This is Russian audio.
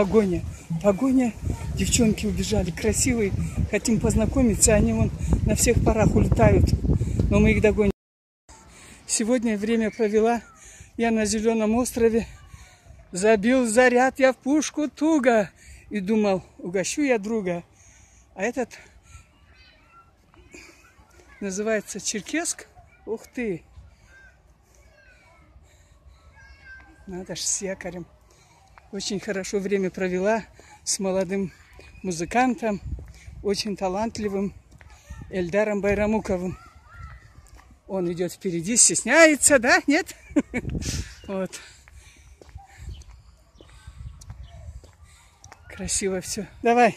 погоня. Погоня. Девчонки убежали, красивые. Хотим познакомиться, они вон на всех парах улетают. Но мы их догоним. Сегодня время провела я на Зеленом острове. Забил заряд я в пушку туго. И думал, угощу я друга. А этот называется Черкесск. Ух ты! Надо ж с якорем. Очень хорошо время провела с молодым музыкантом, очень талантливым Эльдаром Байрамуковым. Он идет впереди, стесняется, да? Нет? Вот. Красиво все. Давай.